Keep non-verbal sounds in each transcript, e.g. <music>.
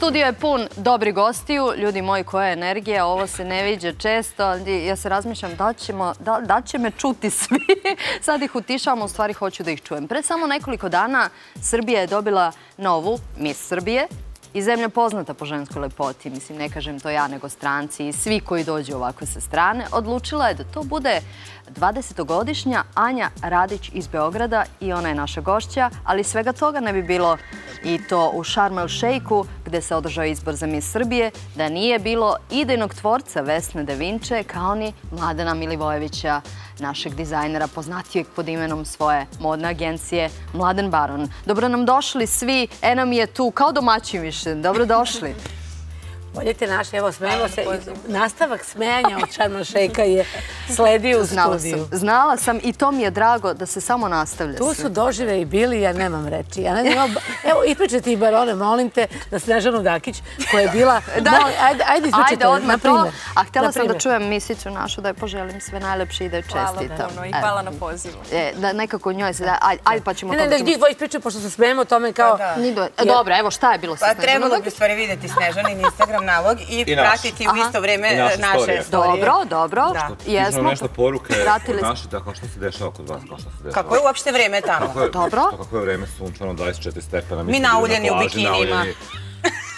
Studio je pun dobri gostiju, ljudi moji, koja je energija, ovo se ne viđe često. Ja se razmišljam da će me čuti svi. <laughs> Sad ih utišavam, u stvari hoću da ih čujem. Pre samo nekoliko dana Srbija je dobila novu Miss Srbije i zemlja poznata po ženskoj lepoti, mislim, ne kažem to ja, nego stranci i svi koji dođu ovako sa strane, odlučila je da to bude 20-godišnja Anja Radić iz Beograda i ona je naša gošća, ali svega toga ne bi bilo i to u Sharmel el Sheikhu, gde se održao izbor za Miss Srbije, da nije bilo idejnog tvorca Vesne Devinče, kao ni Mladena Milivojevića, našeg dizajnera, poznatijeg pod imenom svoje modne agencije, Mladen Baron. Dobro nam došli svi, Enam je tu, kao domaći više. Dobro došli. <laughs> Voljete naše, evo smemo se, nastavak smejanja od Čarno Šejka je sledi u studiju. Znala sam i to mi je drago da se samo nastavlja. Tu su dožive i bili, ja nemam reči. Evo, ispričaj ti Barone, molim te, da Snežanu Dakić, koja je bila... <laughs> Ajde, ispričajte, na primjer. A htjela sam da čujem misicu našu, da je poželim sve najlepše i da je čestitam. Hvala i hvala na pozivu. E, da nekako njoj se da... Ajde, pa ćemo to... Ne, ne, ne, ispričaj, pošto se smijemo o tome kao... Pa dobro, evo, šta je bilo sa pa Snežanom? Pa trebalo bi stvari vidjeti Snežani na Instagram Instagram nalog i pratiti u isto vreme naše storije. Dobro, dobro. Jesmo. nešto poruke naše, tako što se dešava kod vas? Kako je uopšte vreme tamo? Dobro. Kako je vreme sunčano, 24 stepena. Mi nauljeni u bikinima.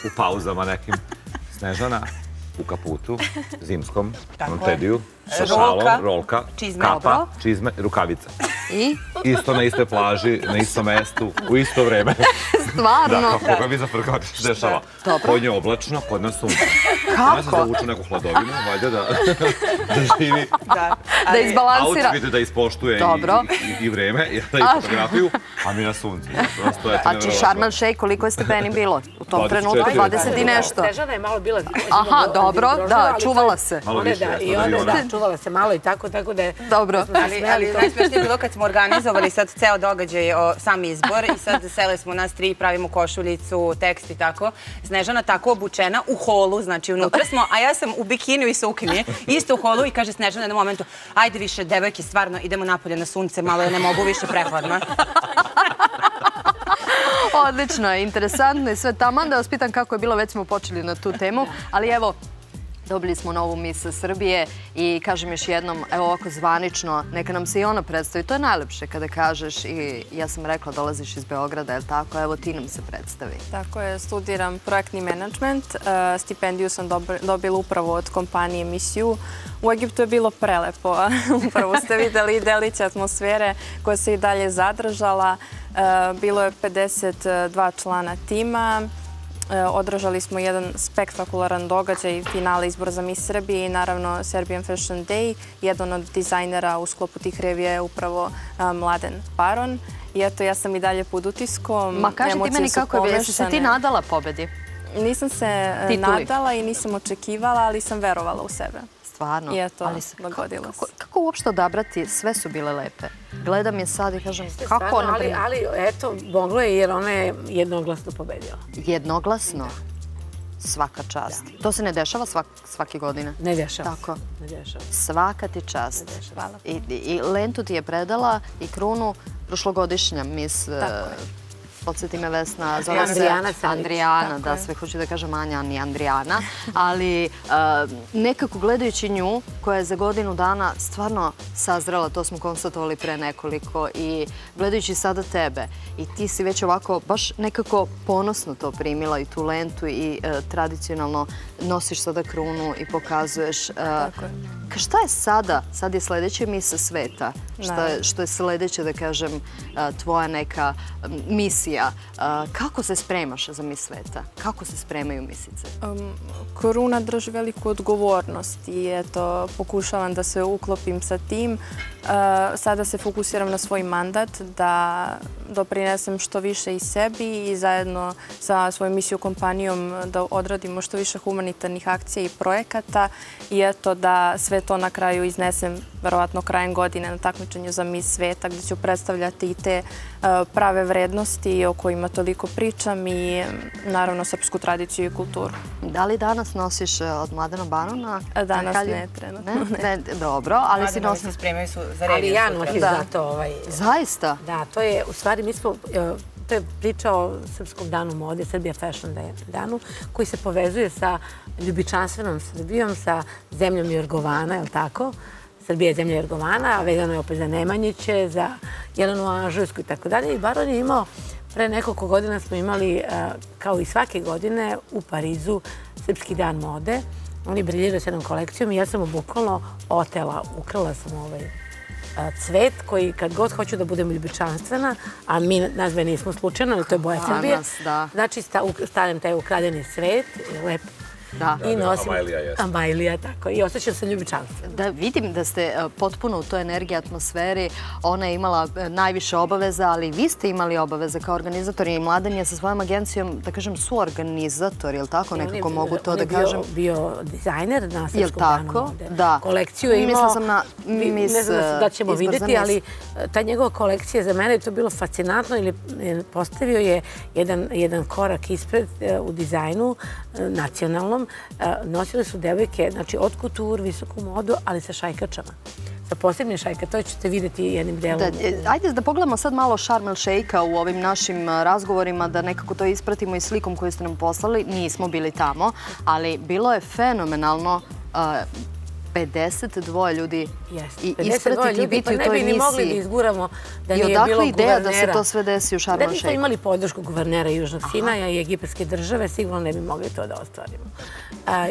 U pauzama nekim. <laughs> Snežana u kaputu, zimskom, <laughs> Montediju, sa šalom, rolka, kapa, čizme, rukavica. I? Isto na istoj plaži, na istom mestu, u isto vreme. <laughs> Stvarno? Da, kako koga bi zafrkao što se dešava. Dobro. Kod nje oblačno, kod nas sunce. Kako? Se zavuču neku hladovinu, valjda da, <laughs> da živi. Da, da izbalansira. Outfit da ispoštuje Dobro. i, i, vreme, i da i fotografiju, a mi na suncu. Prosto, eto, a či Sharm el Sheikh, koliko je stepeni bilo? U tom trenutku 20 i nešto. Težana je malo bila... Aha, dobro, da, čuvala se. Malo više. I onda, da, čuvala se malo i tako, tako da je... Dobro. Ali, ali najsmešnije bilo kad smo organizovali sad ceo događaj o sam izbor i sad sele smo nas tri, pravimo košuljicu, tekst i tako. Snežana tako obučena u holu, znači unutra smo, a ja sam u bikiniju i suknje, isto u holu i kaže Snežana na momentu, ajde više, devojke, stvarno, idemo napolje na sunce, malo ne mogu više prehladno. Odlično, interesantno i sve tamo. Da vas pitam kako je bilo, već smo počeli na tu temu, ali evo, Dobili smo novu misa Srbije i kažem još jednom, evo ovako zvanično, neka nam se i ona predstavi. To je najlepše kada kažeš i ja sam rekla dolaziš iz Beograda, je li tako? Evo ti nam se predstavi. Tako je, studiram projektni menadžment. E, stipendiju sam dobila upravo od kompanije Misiju. U Egiptu je bilo prelepo. <laughs> Upravo ste videli delić atmosfere koja se i dalje zadržala. E, bilo je 52 člana tima. E, odražali smo jedan spektakularan događaj finale izbora za Miss Srbije i naravno Serbian Fashion Day. Jedan od dizajnera u sklopu tih revija je upravo e, Mladen Baron. I eto, ja sam i dalje pod utiskom. Ma kaži ti meni kako je, jesi se ti nadala pobedi? Nisam se e, nadala i nisam očekivala, ali sam verovala u sebe stvarno. I eto, dogodilo se. Kako uopšte odabrati? Sve su bile lepe. Gledam je sad i kažem kako ona... Ali eto, moglo je jer ona je jednoglasno pobedila. Jednoglasno? Svaka čast. To se ne dešava svake godine? Ne dešava. Tako? Ne dešava. Svaka ti čast. Ne dešava. I lentu ti je predala i krunu prošlogodišnja mis... Tako je podsjeti me Vesna, zove se Andrijana, da sve hoću da kažem Anja, ni Andrijana, ali nekako gledajući nju, koja je za godinu dana stvarno sazrela, to smo konstatovali pre nekoliko, i gledajući sada tebe, i ti si već ovako baš nekako ponosno to primila i tu lentu i e, tradicionalno nosiš sada krunu i pokazuješ. E, Tako je. Šta je sada? Sad je sljedeće misa sveta. Što je sljedeće, da kažem, tvoja neka misija. Kako se spremaš za mis sveta? Kako se spremaju misice? Koruna drži veliku odgovornost i eto, pokušavam da se uklopim sa tim. Sada se fokusiram na svoj mandat da doprinesem što više i sebi i zajedno sa svojom misijom kompanijom da odradimo što više humanitarnih akcija i projekata i eto da sve to na kraju iznesem verovatno krajem godine na takmičenju za Miss sveta gdje ću predstavljati i te prave vrednosti o kojima toliko pričam i naravno srpsku tradiciju i kulturu. Da li danas nosiš od Mladena Banona? Danas ne, trenutno ne. Dobro, ali si nosim... spremaju su za reviju. Ali ja nosim za to. Ovaj, Zaista? Da, to je, u stvari, mi smo, e, to je priča o Srpskom danu mode, Srbija Fashion danu, koji se povezuje sa ljubičanstvenom Srbijom, sa zemljom Jorgovana, je li tako? Srbija je zemlja Jorgovana, a vezano je opet za Nemanjiće, za Jelenu Anžujsku i tako dalje. I Baron je imao, pre nekoliko godina smo imali, e, kao i svake godine, u Parizu Srpski dan mode. Oni briljiraju s jednom kolekcijom i ja sam obukvalno otela, ukrala sam ovaj cvet koji kad god hoću da budem ljubičanstvena, a mi nazve nismo slučajno, ali to je boja Srbije, znači stavim taj ukradeni cvet, lep Da. I nosim... Amajlija jeste. Amajlija, tako. I osjećam se ljubičanstvo. Da, vidim da ste e, potpuno u toj energiji, atmosferi. Ona je imala e, najviše obaveza, ali vi ste imali obaveze kao organizatori i mladan je sa svojom agencijom, da kažem, suorganizator, je li tako? Nekako mogu to da kažem. On je bio dizajner na Srpskom danu mode. Da. Kolekciju je imao... Mislila sam na mis Ne znam da ćemo vidjeti, ali e, ta njegova kolekcija za mene je to bilo fascinantno ili postavio je jedan korak ispred u dizajnu nacionalnom E, nosile su devojke, znači od kutur, visoku modu, ali sa šajkačama. Sa posebnim šajka, to ćete vidjeti jednim delom. Da, e, ajde da pogledamo sad malo Sharm el u ovim našim e, razgovorima, da nekako to ispratimo i slikom koju ste nam poslali. Nismo bili tamo, ali bilo je fenomenalno 52 ljudi i ispratiti i biti u pa toj misiji. Ne bi ni mogli da izguramo da nije bilo guvernera. I odakle ideja da se to sve desi u Šarman Šejku? Da nismo imali podršku guvernera Južnog Sinaja i Egipatske države, sigurno ne bi mogli to da ostvarimo.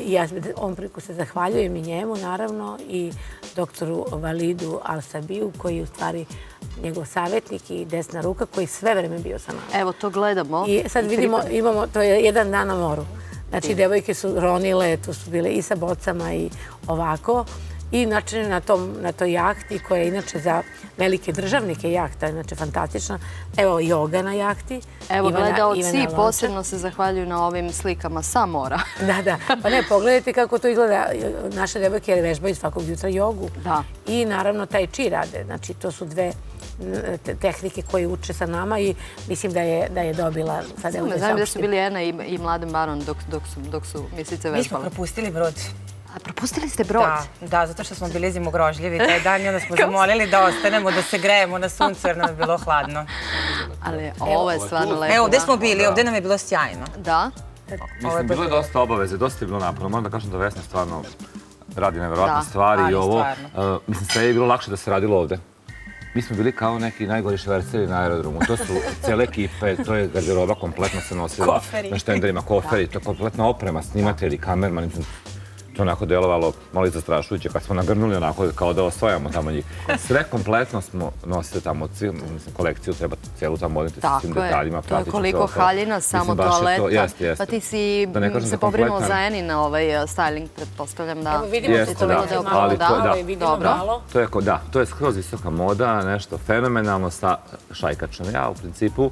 I ja ovom priku se zahvaljujem i njemu, naravno, i doktoru Validu Al-Sabiju, koji je u stvari njegov savjetnik i desna ruka, koji sve vreme bio sa nama. Evo, to gledamo. I sad vidimo, imamo, to je jedan dan na moru. Znači, devojke su ronile, tu su bile i sa bocama i ovako. I na, tom, na toj jahti, koja je inače za velike državnike jahta, znači fantastična. Evo, joga na jahti. Evo, gledalci, posebno se zahvaljuju na ovim slikama sa mora. <laughs> da, da. Pa ne, pogledajte kako to izgleda. Naše devojke vežbaju svakog jutra jogu. Da. I naravno taj či rade. Znači, to su dve tehnike koje uče sa nama i mislim da je, da je dobila sad Znam da su bili Ena i, i Mladen Baron dok, dok, su, dok su misice vežbali. Mi smo propustili brod. A propustili ste brod? Da, da, zato što smo bili zimogrožljivi taj dan i onda smo <laughs> zamolili da ostanemo, da se grejemo na suncu jer nam je bilo hladno. Ali ovo je stvarno lepo. Evo, gde smo bili? Ovdje nam je bilo sjajno. Da? Mislim, bilo je dosta obaveze, dosta je bilo naporno. Moram da kažem da Vesna stvarno radi nevjerojatne stvari i ovo. Uh, mislim, sve je bilo lakše da se radilo ovdje. Mi smo bili kao neki najgori šverceri na aerodromu. To su cijele ekipe, to je garderoba kompletno se nosila na štenderima, koferi, to je kompletna oprema, snimatelji, kamermani to onako delovalo malo i zastrašujuće kad smo nagrnuli onako kao da osvajamo tamo njih. Sve kompletno smo nosili tamo kolekciju, treba cijelu tamo odniti sa svim detaljima. To je koliko haljina, samo toaleta. Jeste, jeste. Pa ti si se pobrinuo za Eni na ovaj uh, styling, pretpostavljam da... Evo vidimo da to bilo deo malo da, vidimo malo. Da, to je skroz visoka moda, nešto fenomenalno sa šajkačom. Ja u principu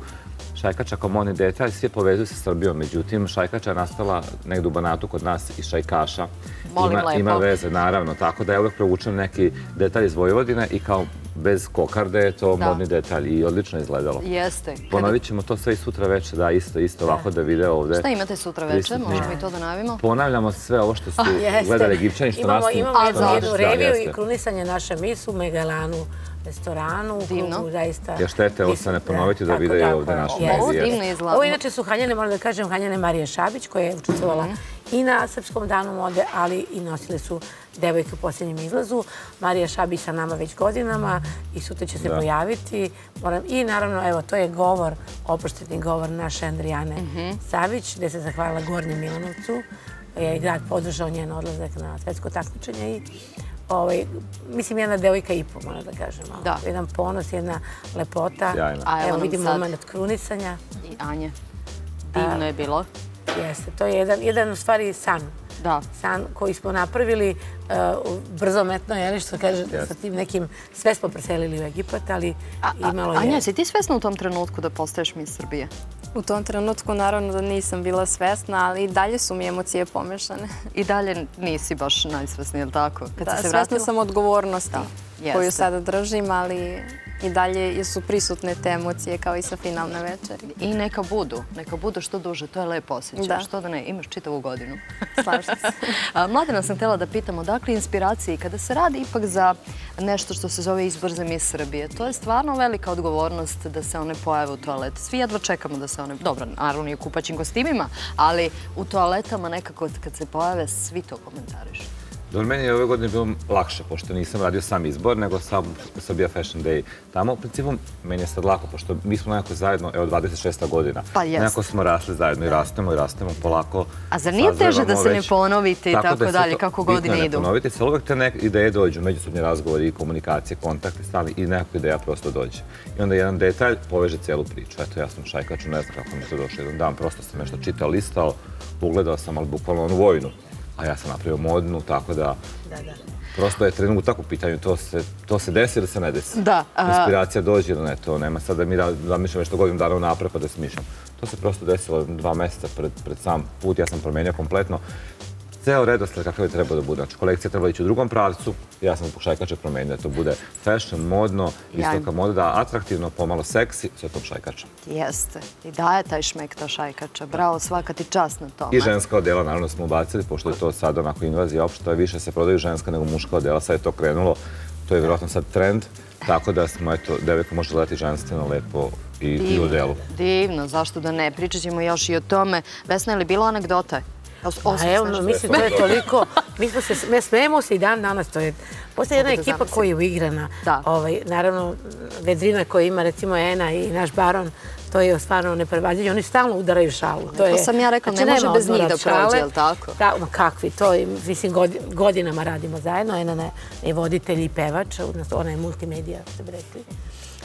Šajkača kao modni detalj svi povezuju se s Srbijom, međutim Šajkača je nastala negdje u Banatu kod nas iz Šajkaša. Molim ima, lepo. Ima veze, naravno, tako da je uvijek provučen neki detalj iz Vojvodine i kao bez kokarde je to modni detalj i odlično izgledalo. Jeste. Ponovit ćemo to sve i sutra večer, da, isto, isto ovako da vide ovdje. Šta imate sutra večer? Možemo i to da navimo? Ponavljamo sve ovo što su gledali Egipćani, što nastavimo. Imamo jednu reviju i krunisanje naše misu u Megalanu restoranu, zaista... Ja štete, ovo se ne ponoviti da vide ovdje divno izgleda. Ovo inače su Hanjane, moram da kažem, Hanjane Marije Šabić, koja je učestvovala mhm. i na Srpskom danu mode, ali i nosile su devojke u posljednjem izlazu. Marija Šabić sa nama već godinama i sutra će se pojaviti. I naravno, evo, to je govor, oproštetni govor naše Andrijane mhm. Savić, gde se zahvalila Gornjem Milanovcu. Je grad podržao njen odlazak na svetsko takmičenje i Ovaj, mislim, jedna devojka i po, moram da kažem. Da. Jedan ponos, jedna lepota. Sjajno. A evo vidimo moment krunisanja. I Anje. Divno je bilo. Jeste, to je jedan, jedan u stvari san. Da. San koji smo napravili uh, brzometno, je što kaže, sa tim nekim, sve smo preselili u Egipat, ali imalo je... Anja, si ti svesna u tom trenutku da postaješ mi iz Srbije? U tom trenutku naravno da nisam bila svesna, ali i dalje su mi emocije pomešane. I dalje nisi baš najsvesnija, ili tako? Da, svesna sam odgovornosti koju sada držim, ali i dalje su prisutne te emocije kao i sa finalne večeri. I neka budu, neka budu što duže, to je lepo osjećaj. Što da ne, imaš čitavu godinu. <laughs> Slažem se. <laughs> Mladina sam htjela da pitam odakle inspiracije kada se radi ipak za nešto što se zove izbor za Miss Srbije. To je stvarno velika odgovornost da se one pojave u toaletu. Svi jedva čekamo da se one, dobro, naravno nije kupaćim kostimima, ali u toaletama nekako kad se pojave, svi to komentarišu. Dobro, meni je ove godine bilo lakše, pošto nisam radio sam izbor, nego sam Sabija Fashion Day. Tamo, u principu, meni je sad lako, pošto mi smo nekako zajedno, evo, 26. godina. Pa jes. Nekako smo rasli zajedno i rastemo i rastemo polako. A zar nije teže da se ne ponovite i tako dalje, kako godine idu? Bitno je ne ponovite se, ali uvek te neke ideje dođu, međusobni razgovori i komunikacije, kontakte, stali i nekako ideja prosto dođe. I onda jedan detalj poveže celu priču. Eto, ja sam šajkač, ne znam kako mi to došlo jedan dan, prosto sam nešto čitao, listao, ugledao sam, ali bukvalno onu vojnu a ja sam napravio modnu, tako da... Da, da. Prosto je trenutak tako pitanju, to se, to se desi ili se ne desi. Da. Inspiracija dođe ili ne, to nema sad da mi zamišljam nešto godinu dana napred pa da smišljam. To se prosto desilo dva mjeseca pred, pred sam put, ja sam promijenio kompletno ceo redosled kakav je trebao da bude. Znači, kolekcija treba ići u drugom pravcu. Ja sam zbog šajkača promenio da to bude fashion, modno, istoka moda, da atraktivno, pomalo seksi, sve tom šajkača. Jeste. I daje taj šmek ta šajkača. Bravo, svaka ti čast na tome. I ženska odela, naravno, smo ubacili, pošto je to sad onako invazija opšte, više se prodaju ženska nego muška odela, sad je to krenulo. To je vjerojatno sad trend, tako da smo, eto, devojka može gledati ženstveno, lepo i u delu. Divno, zašto da ne? Pričat ćemo još i o tome. Vesna, je li bilo A evo, mislim, to je toliko, mi smo se, i dan danas, to je, postoje jedna ekipa koja je uigrana, ovaj, naravno, vedrina koja ima, recimo, Ena i naš baron, to je stvarno neprevađenje, oni stalno udaraju šalu. To sam ja rekla, znači, ne može bez njih da prođe, je li tako? Da, kakvi, to je, mislim, godinama radimo zajedno, Ena je voditelj i pevač, ona je multimedija, ste bi rekli.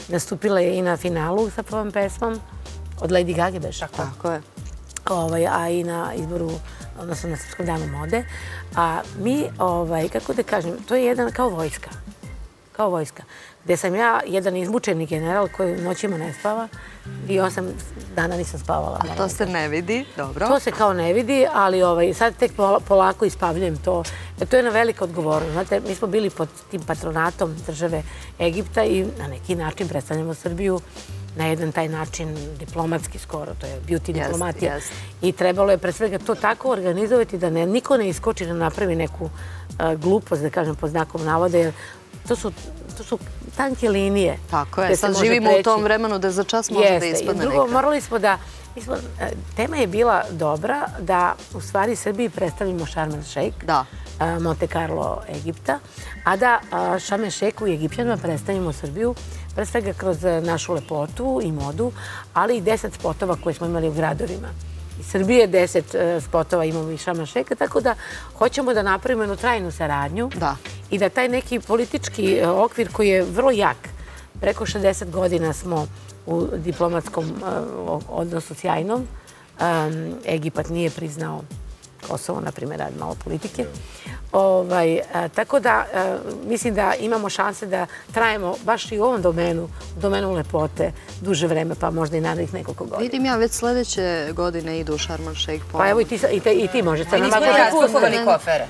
Nastupila je i na finalu sa prvom pesmom, od Lady Gaga beš. Tako je. Ovaj, a i na izboru odnosno na Srpskom danu mode. A mi, ovaj, kako da kažem, to je jedan kao vojska. Kao vojska. Gde sam ja jedan izmučeni general koji noćima ne spava i osam dana nisam spavala. A to se ne vidi, dobro. To se kao ne vidi, ali ovaj, sad tek polako ispavljujem to. E, to je jedna velika odgovornost. Znate, mi smo bili pod tim patronatom države Egipta i na neki način predstavljamo Srbiju na jedan taj način diplomatski skoro, to je beauty diplomatija. I trebalo je pre svega to tako organizovati da niko ne iskoči da napravi neku e, glupost, da kažem, po znakom navode, jer to su to su tanke linije. Tako je, sad živimo u tom vremenu da za čas može da ispadne neka. Drugo, morali smo da, e, tema je bila dobra da u stvari Srbiji predstavimo Sharm el Sheikh, e, Monte Carlo, Egipta, a da Sharm el Sheikhu i Egipćanima predstavimo Srbiju pre svega kroz e, našu lepotu i modu, ali i deset spotova koje smo imali u gradovima. Iz Srbije deset e, spotova imamo i Šamašeka, tako da hoćemo da napravimo jednu trajnu saradnju i da taj neki politički e, okvir koji je vrlo jak, preko 60 godina smo u diplomatskom odnosu sjajnom, Egipat nije priznao Kosovo, na primjer, radi malo politike. Ovaj, e, tako da, e, mislim da imamo šanse da trajemo baš i u ovom domenu, u domenu lepote, duže vreme, pa možda i narednih nekoliko godina. Vidim ja, već sljedeće godine idu u Sharm el Sheikh. Pa evo i ti, i, te, i ti možete. Mi nismo raspakovali kofere.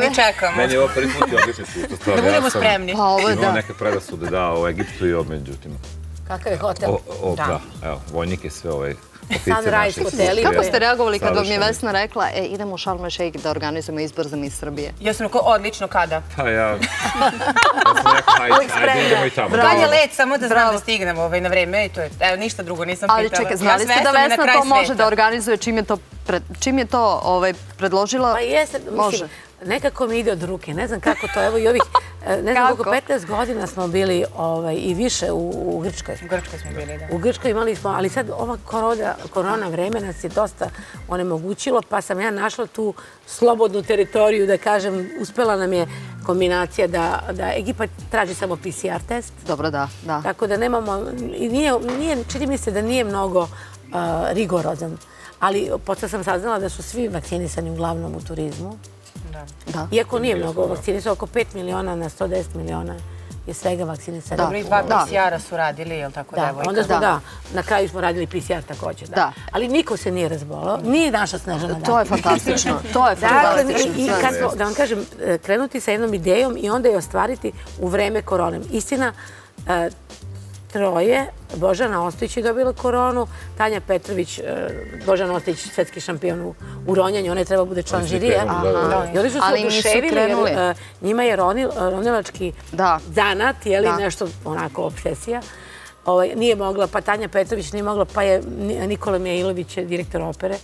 Mi čekamo. Meni je ovo prvi put i odlični put. Da budemo spremni. Pa ovo da. Imao neke predasude da u Egiptu i ovo međutim. Kakav je hotel? Da, evo, vojnik je sve ovaj Sunrise hoteli. Kako ste reagovali kad vam je Vesna rekla e, idemo u Sharm el Sheikh da organizujemo izbor za Miss Srbije? Ja sam rekao, odlično, kada? Pa ja... Ja sam rekao, hajde, idemo i tamo. Kad je let, samo da znam da stignemo ovaj, na vreme i to je, evo, ništa drugo nisam pitala. Ali čekaj, znali ste da Vesna to može da organizuje čim je to čim je to ovaj, predložila? Pa jeste, mislim, nekako mi ide od ruke. Ne znam kako to, evo i ovih, ne znam koliko, 15 godina smo bili ovaj, i više u Grčkoj. U Grčkoj smo bili, da. U Grčkoj imali smo, ali sad ova korona vreme nas je dosta onemogućilo, pa sam ja našla tu slobodnu teritoriju, da kažem, uspela nam je kombinacija da Egipat traži samo PCR test. Dobro, da. Tako da nemamo, čini mi se da nije mnogo rigorozan. Ali posle sam saznala da su svi vakcinisani uglavnom u turizmu. Da. Iako nije mnogo vakcinisano, oko 5 miliona na 110 miliona je svega vakcinisano. Dobro, i dva PCR-a su radili, je li tako da? Onda smo, da, na kraju smo radili PCR također. Da. Ali niko se nije razbolao, nije naša Snežana Dakić. To je fantastično, <laughs> to je fantastično. I kad smo, da vam kažem, e, krenuti sa jednom idejom i onda je ostvariti u vreme korone. Istina, e, troje, Božana Ostojić je dobila koronu, Tanja Petrović, e, Božana Ostojić, svetski šampion u ronjanju, ona je treba bude član žirije. I oni su se oduševili, jer njima je ronilački zanat, nešto onako obsesija. Ovaj, nije mogla, pa Tanja Petrović nije mogla, pa je Nikola Mijailović, direktor opere,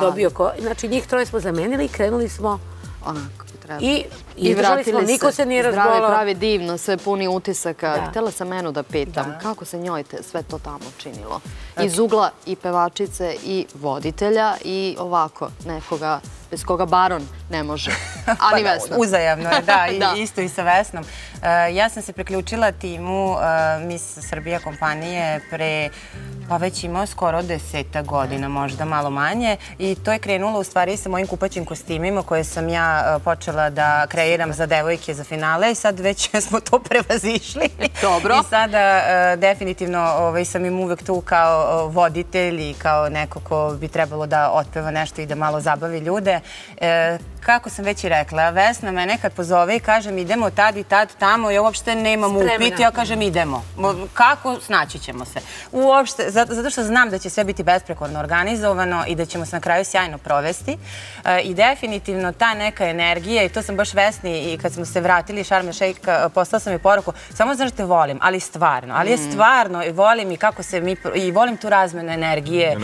dobio ko... Znači, njih troje smo zamenili i krenuli smo onako treba. I, I vratili se. Niko se nije razbolao. Zdrave pravi divno, sve puni utisaka. Htela sam menu da pitam kako se njoj sve to tamo činilo. Iz ugla i pevačice i voditelja i ovako nekoga bez koga baron ne može. <laughs> A ni pa Vesna. Uzajemno je, <laughs> da. Isto i sa Vesnom. E, ja sam se preključila timu e, Miss Srbija kompanije pre pa već imao skoro deseta godina, možda malo manje. I to je krenulo u stvari sa mojim kupaćim kostimima koje sam ja e, počela da kreiram za devojke za finale i sad već <laughs> smo to prevazišli. Dobro. I sada definitivno ovaj, sam im uvek tu kao voditelj i kao neko ko bi trebalo da otpeva nešto i da malo zabavi ljude. E, kako sam već i rekla, Vesna me nekad pozove i kaže mi idemo tad i tad tamo i uopšte nemam upiti, ja kažem idemo. Kako? Snaći ćemo se. Uopšte, zato što znam da će sve biti besprekorno organizovano i da ćemo se na kraju sjajno provesti. E, I definitivno ta neka energija, i to sam baš Vesni i kad smo se vratili Šarme Šejka, poslala sam i poruku, samo znaš te volim, ali stvarno, ali je mm. stvarno i volim i kako se mi, i volim tu razmenu energije.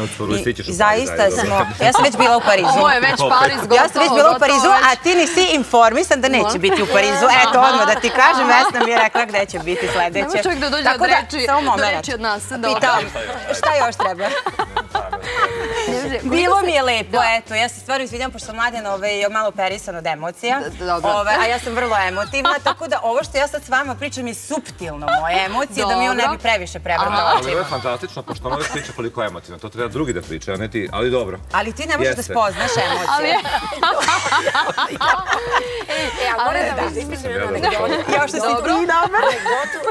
I zaista smo, ja sam već bila u Parizu. Ovo je već Pariz gotovo. Ja sam već bila u Parizu, a ti nisi informisan da neće biti u Parizu. Eto, odmah da ti kažem, Vesna mi je rekla gde će biti sledeće. Nemo čovjek da dođe od reči od nas. Pitam, šta još treba? Bilo mi je lepo, eto, ja se stvarno izvidjam, pošto sam mladen ovaj, malo operisan od emocija, ovaj, a ja sam vrlo emotivna, <laughs> tako da ovo što ja sad s vama pričam je subtilno moje emocije, da mi on ne bi previše očima. Ali ovo je fantastično, pošto ono već priča koliko je emotivno, to treba drugi da priča, a ne ti, ali dobro. Ali ti ne možeš da spoznaš emocije. <laughs> <laughs> E, a moram da vam izmislim jednu anegdotu. Još što si ti dobar.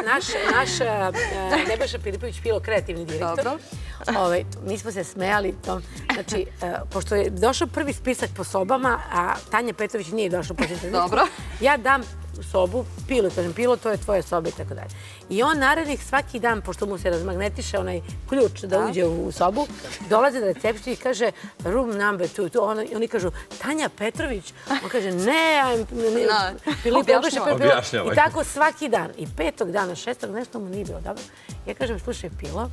Naš, naš e, Nebojša Filipović, pilo kreativni direktor, <laughs> ovaj, mi smo se smejali tom. Znači, e, pošto je došao prvi spisak po sobama, a Tanja Petrović nije došao po sobama. Dobro. Ja dam sobu, Pilo, kažem, Pilo, to je tvoja soba i tako dalje. I on narednih svaki dan, pošto mu se razmagnetiše onaj ključ da uđe u sobu, dolaze do recepcije i kaže room number two. Oni kažu, Tanja Petrović. On kaže, ne, Filip, objašnjavaj. I tako svaki dan. I petog dana, šestog, nešto mu nije bilo dobro. Ja kažem, slušaj, Pilo,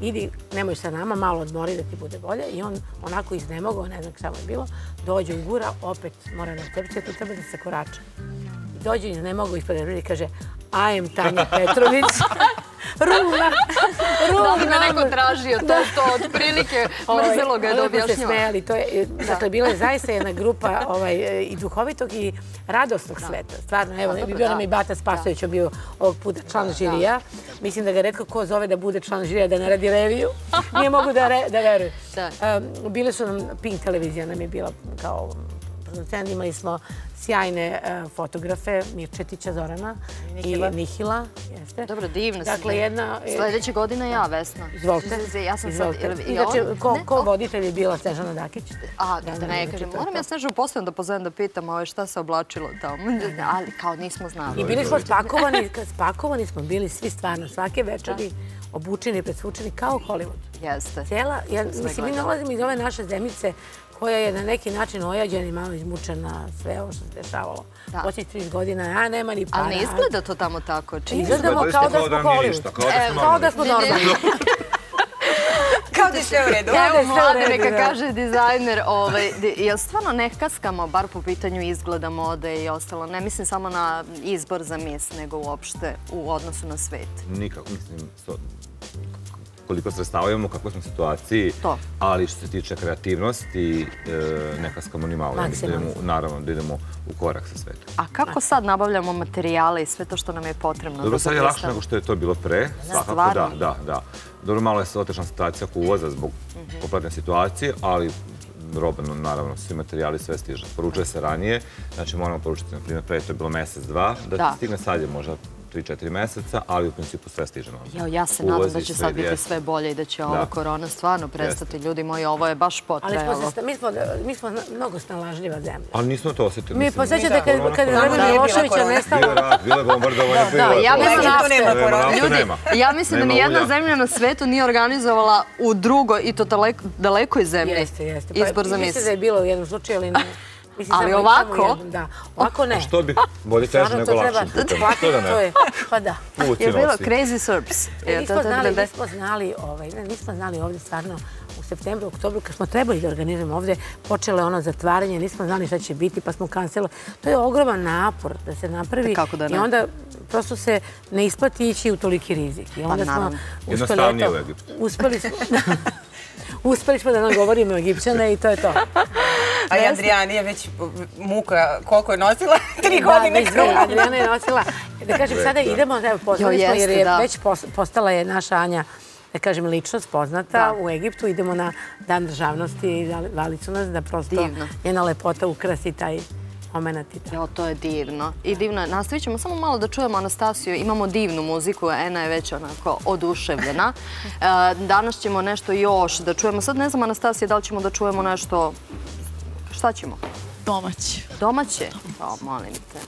idi, nemoj sa nama, malo odmori da ti bude bolje. I on onako iznemogao, ne znam kako je bilo, dođe i gura, opet mora na recepciju, tu treba da se korača. dođe i ne mogu ispred ljudi i kaže I am Tanja Petrović. <laughs> Runa. Da li me neko tražio to, to od prilike, ovaj, mrzelo ga je da objašnjava. smijali. To je, dakle, bila je zaista jedna grupa ovaj, i duhovitog i radostnog sveta. Stvarno, evo, bi bio nam i Bata Spasović, bio ovog puta član žirija. Mislim da ga redko ko zove da bude član žirija, da ne radi reviju. Nije mogu da, re, da veruju. Um, bile su nam, Pink televizija nam je bila kao producent, imali smo sjajne e, fotografe Mirčetića Zorana i Nihila. Dobro, divno si. Dakle, jedna... Sljedeće godine ja, Vesna. Izvolite. Ja sam sad... Ko voditelj je bila Snežana Dakić? A, da ne kažem. Moram ja Snežanu posljedno da pozovem da pitam šta se oblačilo tamo. <laughs> Ali kao nismo znali. I bili smo spakovani, spakovani smo bili svi stvarno, svake večeri obučeni, presvučeni kao Hollywood. Jeste. Cijela, mislim, mi nalazimo iz ove naše zemljice koja je na neki način ojađena i malo izmučena sve ovo što se dešavalo. Poslije 30 godina, a nema ni para. Ali ne izgleda to tamo tako. Izgledamo kao da smo Hollywood. <laughs> Kao da smo normalni. Kao da je sve u redu. Evo mlade, neka kaže dizajner, ovaj, je li stvarno ne kaskamo, bar po pitanju izgleda mode i ostalo? Ne mislim samo na izbor za mis, nego uopšte u odnosu na svet. Nikako, mislim, koliko sredstava imamo, kako smo u situaciji, ali što se tiče kreativnosti, e, neka skamo ni malo. Naravno, da idemo u korak sa svetom. A kako sad nabavljamo materijale i sve to što nam je potrebno? Dobro, sad je lakše nego što je to bilo pre. Svakako, da, da, da. Dobro, malo je se otešna situacija oko uvoza zbog mhm. kompletne situacije, ali roba, naravno, svi materijali sve stiže. Poručuje se ranije, znači moramo poručiti, na primjer, pre to je bilo mesec, dva, da stigne sad je možda 3-4 meseca, ali u principu sve stiže na Ja se nadam da će sad biti sve bolje i da će ova korona stvarno prestati. Ljudi moji, ovo je baš potrejalo. Ali mi smo mnogo snalažljiva zemlja. Ali nismo to osjetili. Mi posjećate kad je vreme Miloševića nestalo. Bilo bilo bombardovanje. Ja mislim da nijedna zemlja na svetu nije organizovala u drugo i to dalekoj zemlji. Jeste, jeste. Izbor za mis. Mislim da je bilo u jednom slučaju, ali ne. Ali ovako? Da, ovako ne. Što bi bolje teže nego lakše putem? <laughs> Što da ne? Pa da. Je bilo Crazy Serbs. Nismo znali, nismo znali, ovaj, nismo znali ovdje stvarno u septembru, oktobru, kad smo trebali da organizujemo ovdje, počelo ono zatvaranje, nismo znali šta će biti, pa smo kancelali. To je ogroman napor da se napravi. Kako da ne? I onda prosto se ne isplati ići u toliki rizik. I onda pa naravno. Jednostavnije u Egiptu. Uspeli smo... <laughs> Uspeli smo da nam govorimo o Egipćane i to je to. A i Adriana je već muka koliko je nosila? <laughs> Tri godine. Da, Adriana je nosila. Da kažem, sada idemo, evo, poznali smo jer je već postala je naša Anja da kažem, ličnost poznata u Egiptu. Idemo na Dan državnosti i zvali su nas da prosto njena lepota ukrasi taj moment. Jo, to je divno. I divno. Nastavit ćemo samo malo da čujemo Anastasiju. Imamo divnu muziku, Ena je već onako oduševljena. <laughs> E, danas ćemo nešto još da čujemo. Sad ne znam, Anastasija, da li ćemo da čujemo nešto... Šta ćemo? Domaće. Domaće? O, molim te.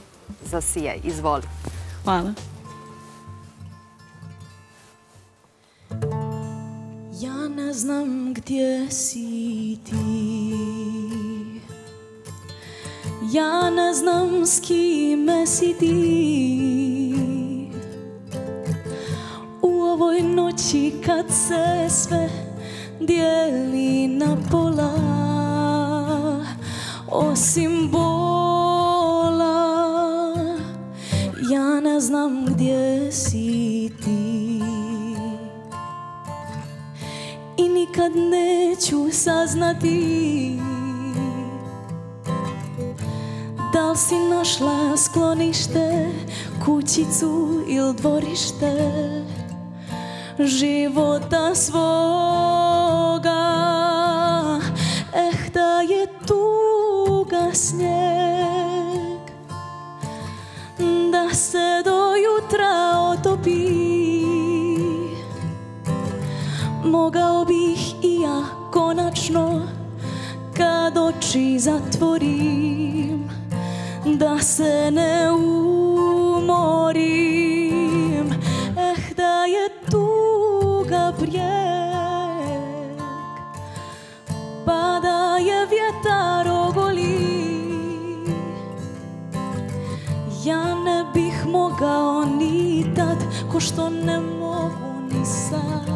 Zasijaj, izvoli. Hvala. Ja ne znam gdje si ti Ja ne znam s kime si ti. U ovoj noći kad se sve dijeli na pola Osim bola Ja ne znam gdje si ti. I nikad neću saznati Da li si našla sklonište, kućicu ili dvorište života svoga? Eh, da je tuga snijeg, da se do jutra otopi. Mogao bih i ja konačno kad oči zatvorim da se ne umorim. Eh, da je tuga brijeg Pa da je vjetar ogoli. Ja ne bih mogao ni tad Ko što ne mogu ni sad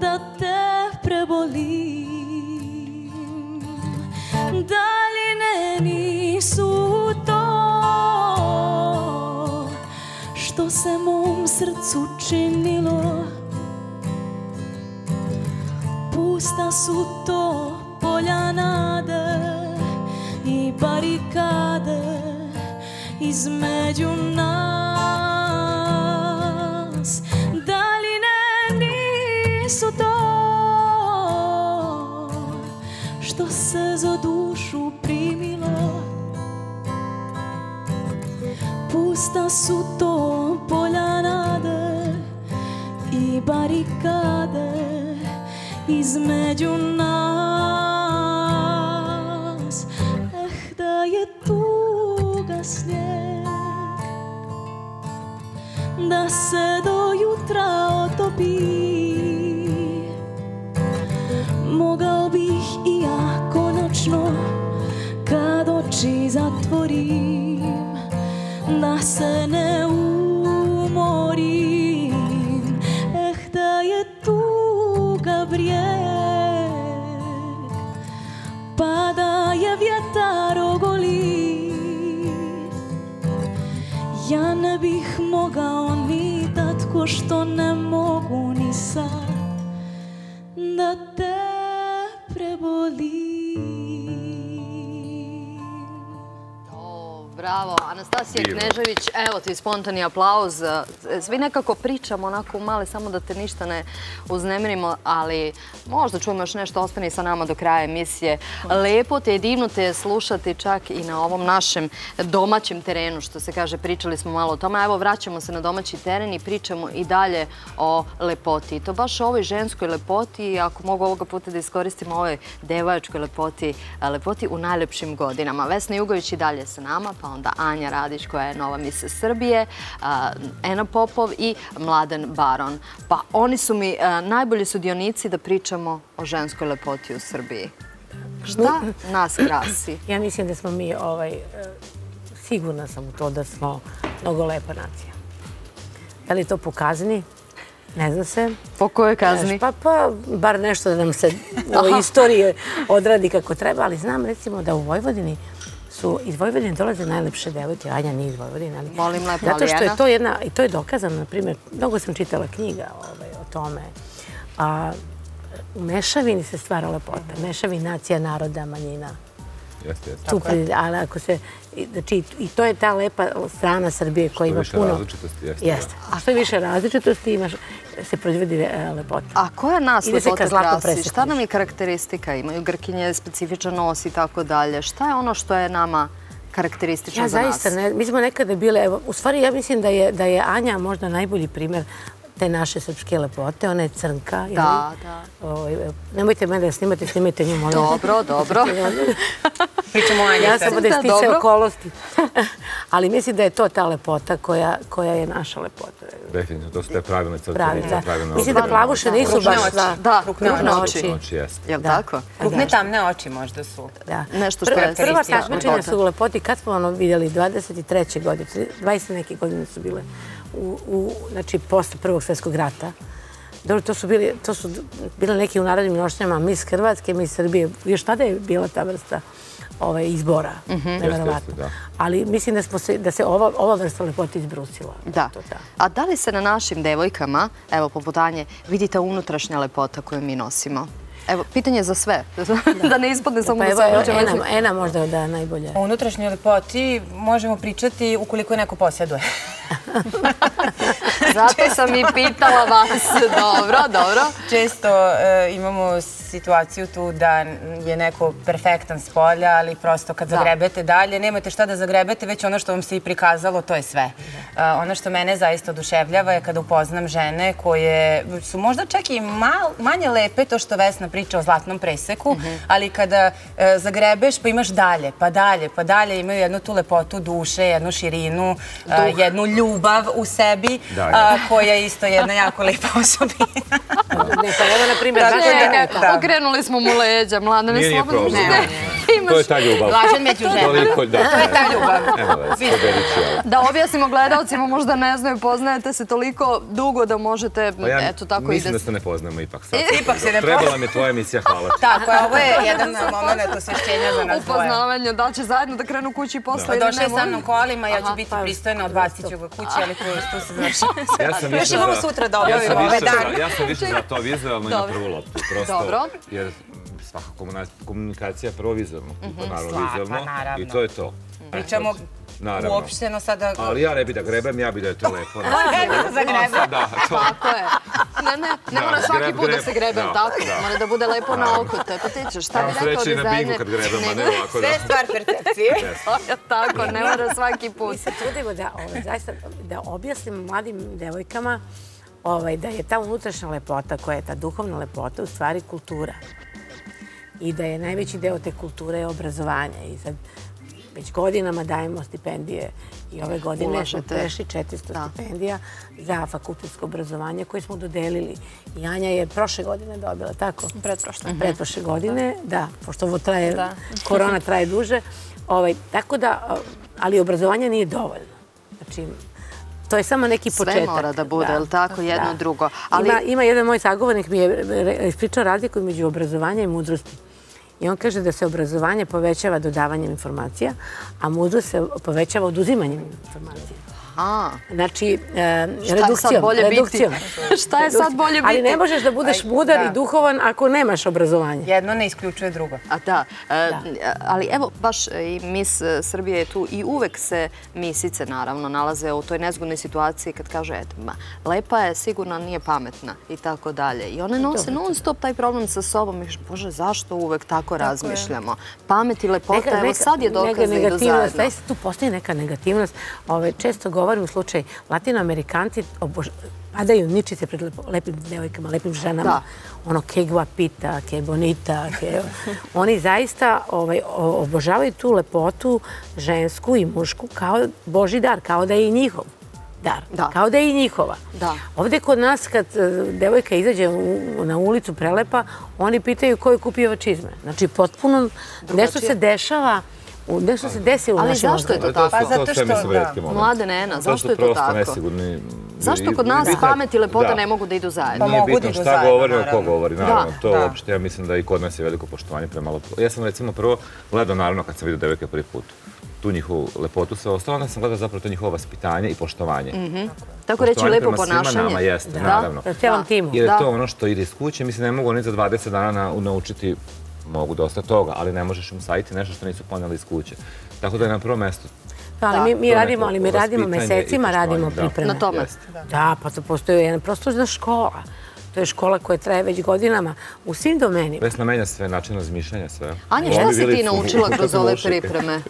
Da te prebolim. Da Pusta su to polja nade i barikade između nas. Da li ne nisu to što se za dušu primilo? Pusta su to između nas. Eh, da je tuga snijeg Da se do jutra otopi. Mogao bih i ja konačno Kad oči zatvorim da se ne umorim što ne mogu bravo. Anastasija Knežević, evo ti spontani aplauz. Svi nekako pričamo onako male, samo da te ništa ne uznemirimo, ali možda čujemo još nešto, ostani sa nama do kraja emisije. Lepo te je divno te slušati čak i na ovom našem domaćem terenu, što se kaže, pričali smo malo o tome. Evo, vraćamo se na domaći teren i pričamo i dalje o lepoti. I to baš o ovoj ženskoj lepoti, ako mogu ovoga puta da iskoristimo ovoj devojačkoj lepoti, lepoti u najlepšim godinama. Vesna Jugović i dalje sa nama, pa onda Anja Radić koja je nova mise Srbije, Ena Popov i Mladen Baron. Pa oni su mi najbolji sudionici da pričamo o ženskoj lepoti u Srbiji. Šta nas krasi? <clears throat> Ja mislim da smo mi, ovaj, e, sigurna sam u to da smo mnogo lepa nacija. Da li to pokazni? Ne zna se. Po kojoj kazni? Pa, pa, bar nešto da nam se <laughs> u istoriji odradi kako treba, ali znam recimo da u Vojvodini su iz Vojvodine dolaze najlepše devojke, Anja nije iz Vojvodine, ali... Volim lepo Zato što je to jedna, i to je dokazano, na primjer, mnogo sam čitala knjiga ovaj, o tome. A, u Mešavini se stvara lepota. Mešavina, nacija, naroda, manjina. Jeste, jeste. Super, ali ako se, znači, i to je ta lepa strana Srbije koja ima puno... Što više različitosti, jeste. Jeste. A što više različitosti imaš, se proizvodi e, lepota. A koja nas lepota krasi? Šta nam je karakteristika? Imaju Grkinje, specifičan nos i tako dalje. Šta je ono što je nama karakteristično za nas? Ja zaista ne, mi smo nekada bile, evo, u stvari ja mislim da je, da je Anja možda najbolji primjer te naše srpske lepote, ona je crnka. Da, da. Nemojte mene da snimate, snimajte nju, molim. Dobro, dobro. <laughs> Pričamo o Anja. Ja sam od destice okolosti. <laughs> Ali mislim da je to ta lepota koja je naša lepota. Definitivno, to su te pravilne crte. Pravilne, da. Mislim da plavuše nisu baš... Da, krupne oči. Je li tako? Krupne tamne oči možda su. Da. Nešto što je... Prva takmičenja su u lepoti, kad smo ono vidjeli, 23. godine, 20 neke godine su bile u, znači, posle Prvog svjetskog rata. Dobro, to su bili, to su bile neki u narodnim nošnjama Mis Hrvatske, Mis Srbije. Još tada je bila ta vrsta ovaj, izbora, mm -hmm. nevjerovatno. Ali mislim da, smo se, da se ova, ova vrsta lepota izbrusila. Da. To, da. A da li se na našim devojkama, evo poput Anje, vidite unutrašnja lepota koju mi nosimo? Evo, pitanje za sve, <laughs> da ne ispadne samo pa da se Ena, Ena možda da najbolje. O unutrašnjoj lepoti možemo pričati ukoliko je neko posjeduje. <laughs> Zato sam i pitala vas. <laughs> Dobro, dobro. Često e, imamo situaciju tu da je neko perfektan s polja, ali prosto kad zagrebete dalje, nemate šta da zagrebete, već ono što vam se i prikazalo, to je sve. E, ono što mene zaista oduševljava je kada upoznam žene koje su možda čak i manje lepe, to što Vesna priča o zlatnom preseku, ali kada e, zagrebeš pa imaš dalje, pa dalje, pa dalje, imaju jednu tu lepotu duše, jednu širinu, jednu ljubav u sebi, koja je isto jedna jako lijepa <laughs> osobina. Ne, pa ovo, na primjer, okrenuli smo mu leđa, mlada, ne slobodno. To je ta ljubav. Lažen među žena. To je ta ljubav. Da objasnimo gledalcima, možda ne znaju, poznajete se toliko dugo da možete, pa eto, tako ide. Mislim da se ne poznamo ipak sad. <laughs> Ipak se ne poznamo. Trebala mi je tvoja emisija, hvala ti. Tako je, ovo je jedan moment osvešćenja za nas dvoje. Upoznavanje, da će zajedno da krenu kući posle ili ne Došle sa mnom kolima, ja ću biti pristojna, odbacit ću ga kući, ali tu se <laughs> završi. Još imamo sutra da objavimo ove dan. Ja sam više za to vizualno i na prvu loptu. Dobro. Jer svaka komunikacija je prvo vizualno. Mhm, naravno, vizualno. I to je to. Pričamo uopšteno sada... Ali ja ne bi da grebem, ja bi da je to lepo. <laughs> Ne bi da zagrebem. Tako je. Ne, ne, ne mora svaki put da se grebem, tako. Mora da bude lepo na oko te. Pa ti ćeš, šta bi rekao dizajner? na bingu kad grebem, a ne ovako. Sve stvar percepcije. Tako, ne mora svaki put. Mi se trudimo da, ovaj, zaista, da objasnim mladim devojkama ovaj, da je ta unutrašnja lepota, koja je ta duhovna lepota, u stvari kultura. I da je najveći deo te kulture je obrazovanje. I sad, već godinama dajemo stipendije i ove godine smo prešli 400 stipendija za fakultetsko obrazovanje koje smo dodelili. I Anja je prošle godine dobila, tako? Pretprošle. Mhm. Pretprošle godine, da, pošto ovo traje, <laughs> korona traje duže. Ovaj, tako da, ali obrazovanje nije dovoljno. Znači, to je samo neki početak. Sve mora da bude, ili tako, jedno drugo. Ima jedan moj sagovornik mi je ispričao razliku među obrazovanja i mudrosti. I on kaže da se obrazovanje povećava dodavanjem informacija, a mudrost se povećava oduzimanjem informacija. Aha. Znači, e, redukcijom. redukcijom. <laughs> Šta je sad bolje biti? Ali ne možeš da budeš mudar i duhovan ako nemaš obrazovanje. Jedno ne isključuje drugo. A da. E, ali evo, baš i mis Srbije je tu i uvek se misice, naravno, nalaze u toj nezgodnoj situaciji kad kaže, eto, lepa je, sigurno nije pametna i tako dalje. I one nose non stop taj problem sa sobom. I bože, zašto uvek tako razmišljamo? Pamet i lepota, evo sad je dokaz da idu zajedno. Tu postoji neka negativnost. Često govorim u slučaju, latinoamerikanci padaju ničice pred lepim devojkama, lepim ženama. Ono, ke guapita, ke bonita. <laughs> Oni zaista ovaj, obožavaju tu lepotu žensku i mušku kao boži dar, kao da je i njihov dar. Kao da je i njihova. Ovdje kod nas, kad e, devojka izađe na ulicu prelepa, oni pitaju ko je kupio čizme. Znači, potpuno nešto se dešava Nešto se desilo u našem Ali zašto je to tako? Pa zato što, da. Mlade nena, zašto je to tako? Nesigurni, zašto kod nas pamet i lepota ne mogu da idu zajedno? Pa Nije bitno šta govori o ko govori, naravno. To uopšte, ja mislim da i kod nas je veliko poštovanje prema lepotu. Ja sam recimo prvo gledao, naravno, kad sam vidio devojke prvi put tu njihovu lepotu, sve ostalo, onda sam gledao zapravo to njihovo vaspitanje i poštovanje. Mhm. Tako reći lepo ponašanje. Poštovanje prema svima nama jeste, naravno. Da, cijelom timu. Jer je to ono što ide iz kuće, mislim, ne mogu oni za 20 dana naučiti mogu dosta toga, ali ne možeš im sajiti nešto što nisu poneli iz kuće. Tako da je na prvo mjesto. Ali mi radimo, ali mi radimo mesecima, radimo pripreme. Na tome. Da, pa to postoji jedna prostorna škola. To je škola koja traje već godinama u svim domenima. Vesna menja sve, način razmišljanja, sve. Anja, šta si ti naučila <laughs> kroz ove pripreme?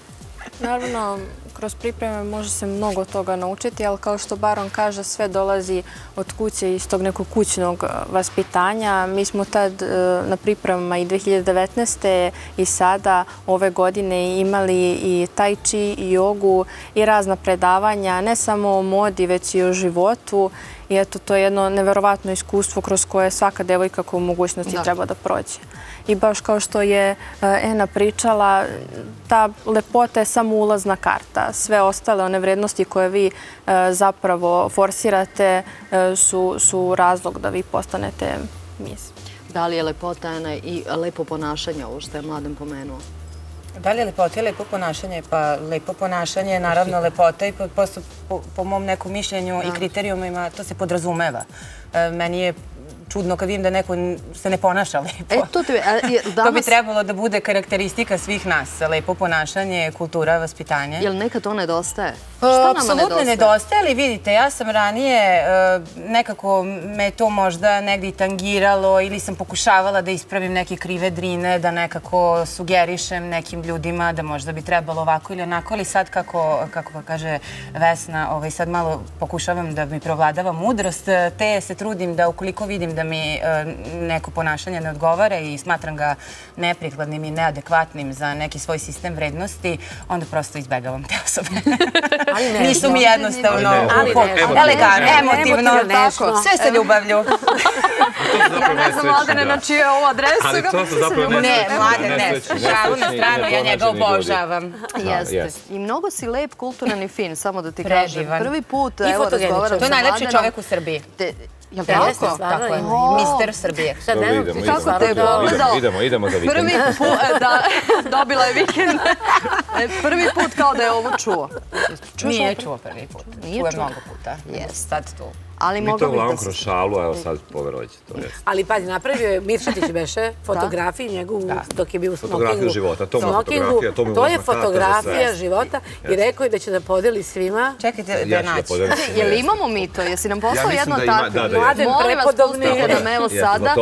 Naravno, kroz pripreme može se mnogo toga naučiti, ali kao što Baron kaže, sve dolazi od kuće iz tog nekog kućnog e, vaspitanja. Mi smo tad e, na pripremama i 2019. i sada ove godine imali i tai chi, i jogu, i razna predavanja, ne samo o modi, već i o životu. I eto, to je jedno neverovatno iskustvo kroz koje svaka devojka koja u mogućnosti treba da prođe. I baš kao što je e, Ena pričala, ta lepota je samo ulazna karta. Sve ostale one vrednosti koje vi e, zapravo forsirate e, su razlog da vi postanete mis. Da li je lepota i lepo ponašanje, ovo što je mladen pomenuo? Da li je lepota i lepo ponašanje? Pa lepo ponašanje je naravno lepota i po mom nekom mišljenju i kriterijumima to se podrazumeva. Meni je čudno kad vidim da neko se ne ponaša <laughs> lepo. E, to <laughs> bi trebalo da bude karakteristika svih nas. Lepo ponašanje, kultura, vaspitanje. Jel nekad to nedostaje? Apsolutno nedostaje, ali vidite, ja sam ranije e, nekako me to možda negdje tangiralo ili sam pokušavala da ispravim neke krive drine, da nekako sugerišem nekim ljudima da možda bi trebalo ovako ili onako, ali sad kako kaže Vesna, ovaj, sad malo pokušavam da mi provladava mudrost, te se trudim da ukoliko vidim da mi e, neko ponašanje ne odgovara i smatram ga neprikladnim i neadekvatnim za neki svoj sistem vrednosti, onda prosto izbegavam te osobe. <laughs> Nisu mi jednostavno elegantno, emotivno, sve <laughs> se ljubavlju. Ja ne znam, Mladene, na čiju je ovu adresu. Ali to su zapravo ne. Ne, Mladen, ne. Šalu na stranu, ja njega obožavam. Jeste. I mnogo si lep, kulturan i fin, samo da ti kažem. Prvi put, evo, razgovaram To je najlepši čovjek u Srbiji. Jel tako? Tako je. Mister Srbije. Sad ne znam, kako te je pogledao. Idemo, idemo za vikend. Prvi <laughs> put, e, da, dobila je vikend. <laughs> E, prvi put kao da je ovo čuo. Nije čuo prvi put. Nije čuo. mnogo puta. Jes. Sad tu. Ali Mi to uglavnom kroz šalu, evo sad poverovaće to. Ali pazi, napravio je Miršatić Beše fotografiju njegovu dok je bio u smokingu. Fotografiju života, to mu fotografija. To je fotografija života i rekao je da će da podeli svima. Čekajte da naći. <laughs> Je li imamo mi to? Jesi nam poslao jedno tako? Mladen prepodobni. Molim vas, nam evo sada,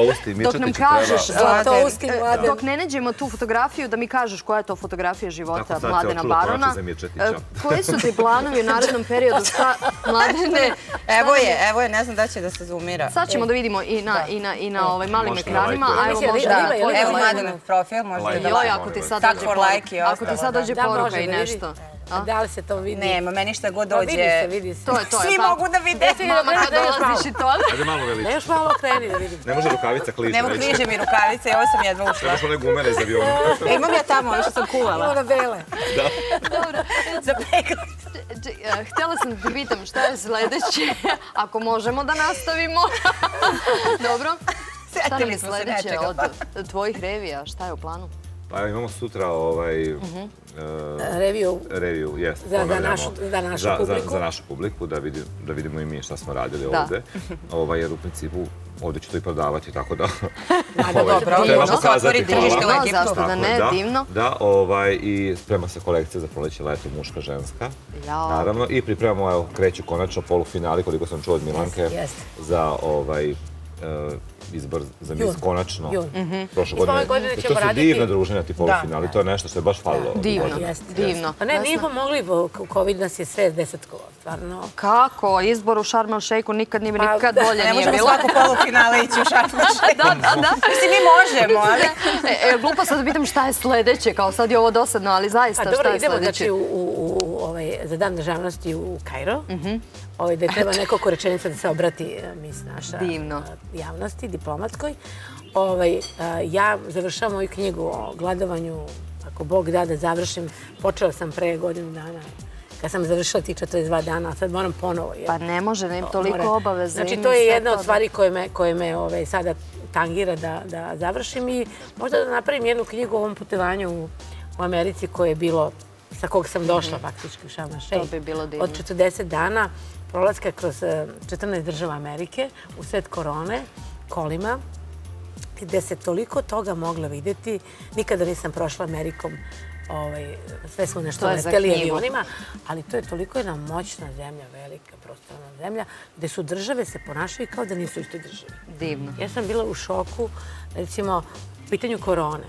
dok nam kažeš. Dok ne neđemo tu fotografiju, da mi kažeš koja je to fotografija života Mladena Barona. Koji su ti planovi u narednom periodu? <laughs> Mladene, evo je, evo je, ne znam da će da se zoomira. Sad ćemo da vidimo i na, i na, i na ovaj malim ekranima. A evo možda... Evo Mladenov profil, možete da Joj, ako ti sad dođe poruka. Ako ti sad dođe poruka i nešto. Da li se to vidi? Nema, meni šta god dođe. Vidi se, vidi se. To je, to je. Svi mogu da vide. Mama, kad dolaziš i to. Ajde malo veliče. Ne još malo kreni da vidim. Ne može rukavica kliže. Ne mogu kliže mi rukavice i ovo sam jedva ušla. Nemaš one gumene iz aviona. E, <laughs> imam ja tamo, ono što sam kuvala. Ima na bele. Da. Dobro. Za Eh, htjela sam da pitam šta je sljedeće, <laughs> ako možemo da nastavimo. <laughs> Dobro. Šta nam je sljedeće od tvojih revija? Šta je u planu? Pa imamo sutra ovaj... Reviju. Reviju, jes. Za, za, našu, za našu za, publiku. Za, za našu publiku, da, vidim, da vidimo i mi šta smo radili da. ovde. <laughs> Ovaj, jer u principu ovdje ću to i prodavati, tako da... <laughs> Da, da, <laughs> dobro, treba pokazati, hvala. No, zašto da ne, da, divno. Da, ovaj, i sprema se kolekcija za proleće leto muška, ženska. Naravno, i pripremamo, evo, kreću konačno polufinali, koliko sam čuo od Milanke, Yes, yes. za ovaj, uh, izbor za mis konačno. Jun. Prošle Mi smo ove godine. godine ćemo to su raditi- divne druženja, ti polufinali, to je nešto što je baš falilo. Divno, godine. Jeste, divno. Pa ne, nismo mogli, COVID nas je sve desetkovao, stvarno. Kako? Izbor u Sharm el Sheikhu nikad nije Pa, nikad bolje Ne nije možemo bilo. svako polufinale ići u šarmaše. <laughs> Da, da, da. Mislim, mi možemo, ali... E, e, glupo sad da pitam šta je sledeće, kao sad je ovo dosadno, ali zaista Pa šta je idemo sledeće? znači, u, u, u, ovaj, za dan državnosti u Kairo. ovaj, da je treba nekoliko rečenica da se obrati eh, mis naša Divno. eh, javnosti, diplomatskoj. Ovaj, eh, ja završavam moju knjigu o gladovanju, ako Bog da da završim. Počela sam pre godinu dana kad sam završila tih 42 dana, a sad moram ponovo. jer- Pa ne može, ne to toliko mora- obaveza. Znači, to je jedna od stvari koje me, koje me ovaj, sada tangira da, da završim i možda da napravim jednu knjigu o ovom putovanju u, u Americi koje je bilo, sa kog sam došla faktički u Šalma Šej. To bi bilo divno. Od 40 dana prolaska kroz eh, 14 država Amerike u sred korone, kolima, gde se toliko toga mogla videti. Nikada nisam prošla Amerikom, ovaj, sve smo nešto To je za leteli knjigu. avionima, ali to je toliko jedna moćna zemlja, velika prostorna zemlja, gde su države se ponašaju kao da nisu u istoj državi. Divno. Ja sam bila u šoku, recimo, u pitanju korone.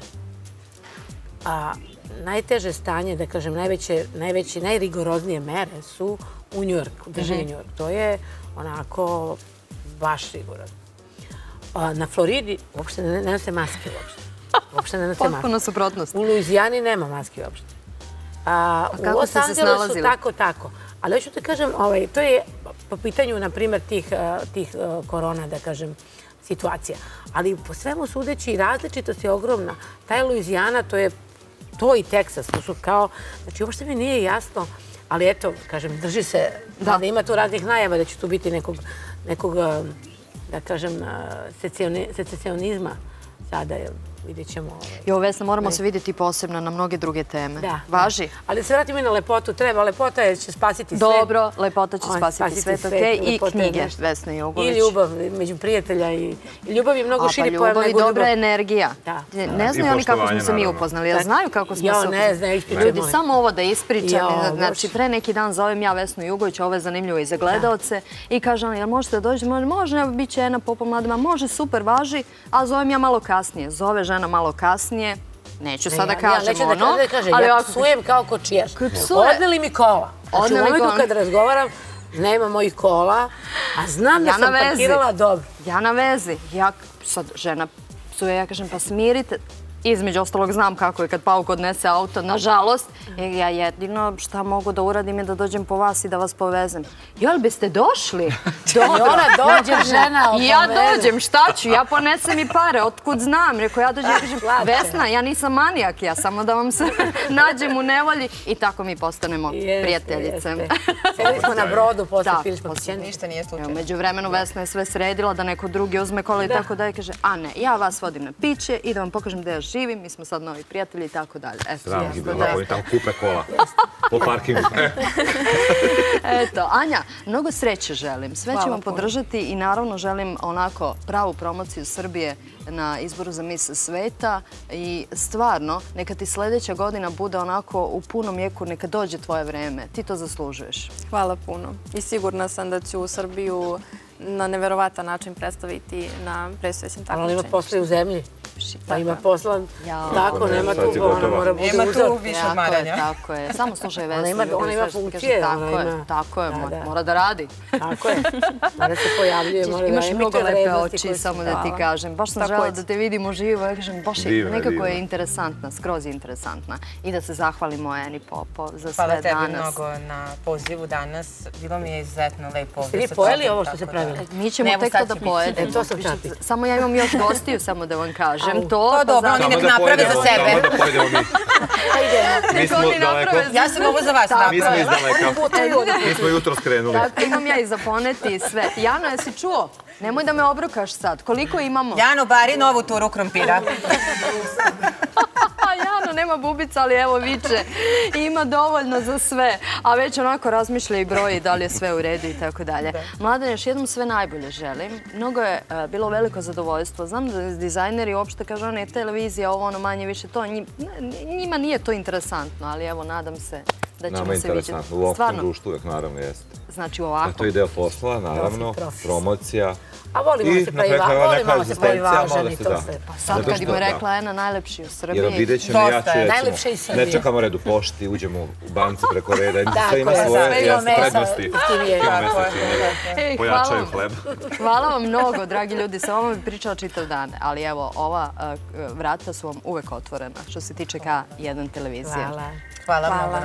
A najteže stanje, da kažem, najveće, najrigoroznije mere su u Njujorku, državi Njujork. To je onako baš rigorozno. A, na Floridi uopšte ne, ne nose maske uopšte. Uopšte ne nose maske. Potpuno suprotnost. U Luizijani nema maske uopšte. A, kako Los ste se Angelesu snalazili? tako, tako. Ali hoću da kažem, ovaj, to je po pitanju, na primjer, tih, tih a, korona, da kažem, situacija. Ali po svemu sudeći, različitost je ogromna. Taj Luizijana, to je to i Teksas, to su kao, znači uopšte mi nije jasno, ali eto, kažem, drži se, da, da ima tu raznih najava da će tu biti nekog, nekog a, da kažem, eh, secesionizma sada, vidjet ćemo. ovaj, Jo, Vesna, moramo se vidjeti posebno na mnoge druge teme. Da. Važi? Ali se vratimo i na lepotu. Treba, lepota je će spasiti sve. Dobro, lepota će On, spasiti svet, okej. I lepota je knjige nešto. Vesne I ljubav među prijatelja. I, i ljubav je mnogo A pa širi pojam ljubav i dobra energija. Da. Ne, ne I znaju oni kako smo se mi upoznali. Ja znaju kako smo Jo, se ne upoznali. znaju, ispričaj, Ljudi, molim. samo ovo da ispričam. Znači, pre neki dan zovem ja Vesnu Jugović, ovo je zanimljivo i za gledalce. I kažem, jel možete da dođete? Može, bit će jedna popa mladima. Može, super, važi. A zovem ja malo kasnije. Zove žena malo kasnije. Neću Ne, sada ja- kažem ja, neću ono. da kažem, da kažem, ali ja psujem kao kočijaš. Odneli mi kola. Znači, u momentu kad razgovaram, nema mojih kola, a znam da Ja sam vezi. parkirala dobro. Ja na vezi. Ja, sad, žena psuje, ja kažem, pa smirite. Između ostalog znam kako je kad Pauk odnese auto, nažalost. Ja jedino šta mogu da uradim je da dođem po vas i da vas povezem. Jel biste došli? <laughs> Dobro. Ona dođe, žena, ja dođem, šta ću? Ja ponesem i pare, otkud znam? Rekao, ja dođem i kažem. Vesna, ja nisam manijak, ja samo da vam se <laughs> nađem u nevolji. I tako mi postanemo Jeste, prijateljice. Sedeli <laughs> smo na brodu, posle Da, pićenje. Ništa nije slučajno. među vremenu Vesna je sve sredila da neko drugi uzme kola i Da. tako dalje. Kaže, a ne, ja vas vodim na piće i da vam pokažem da ja živim, mi smo sad novi prijatelji i tako dalje. Sram ih bilo, oni tamo kupe kola. <laughs> Po parkingu. <laughs> Eto, Anja, mnogo sreće želim. Sve ću vam podržati i naravno želim onako pravu promociju Srbije na izboru za mis sveta i stvarno, neka ti sljedeća godina bude onako u punom jeku, neka dođe tvoje vreme. Ti to zaslužuješ. Hvala puno. I sigurna sam da ću Srbiju na neverovatan način predstaviti na predstavljećem Ali on ima takmičenju. i u zemlji. Pa ima posla, Ja. tako, Ne, nema tu, ona mora bude Nema tu više odmaranja. tako je. Samo slušaj Vesnu. Ona ima- ona ti funkcije, Tako je, tako je, mora- da. radi. Tako je. Mora se pojavljuje, <laughs> mora da Imaš mnogo lepe oči, samo da ti Hvala. kažem. Baš sam žela da te vidimo živo. Ja kažem, baš nekako je interesantna, skroz interesantna. I da se zahvalimo Eni Popo za Hvala sve tebi danas. mnogo na pozivu danas. Bilo mi je izuzetno lepo ovdje vi sa pojeli ovo što da- pravili? Mi ćemo tek to da biti. pojedemo. E. Samo ja imam još gostiju, samo da vam kažem. Au. To, To dobro, za- oni Samo nek da naprave za sebe. Samo da pojedemo mi. <laughs> Mi smo oni daleko. Ja sam ovo za vas Mi smo napravila. iz daleka. Mi smo jutro skrenuli. Tako, imam ja i za poneti sve. Jano, jesi čuo? Nemoj da me obrukaš sad. Koliko imamo? Jano, bari novu turu krompira. <laughs> Stvarno nema bubica, ali evo viče. Ima dovoljno za sve. A već onako razmišlja i broji da li je sve u redu i tako dalje. Mladen, još jednom sve najbolje želim. Mnogo je e, bilo veliko zadovoljstvo. Znam da dizajneri uopšte kažu, ono je televizija, ovo ono manje više to. Njima nije to interesantno, ali evo, nadam se da ćemo se vidjeti. Nama je interesantno. U ovakvom društvu uvijek naravno jeste. Znači u ovakvom. To je deo posla, naravno, promocija. A volimo se pravi volimo se pravi važan i to sve. Pa sad kad im je rekla Ena najlepši u Srbiji. Jer vidjet ćemo ja ću recimo, ne čekamo red u pošti, uđemo u banci preko reda. <laughs> Sve ima svoje prednosti. Pojačaju hleb. <laughs> Hvala vam mnogo, dragi ljudi. Sa vama bi pričala čitav dan. Ali evo, ova vrata su vam uvek otvorena što se tiče K1 televizije. Hvala. Hvala mnogo.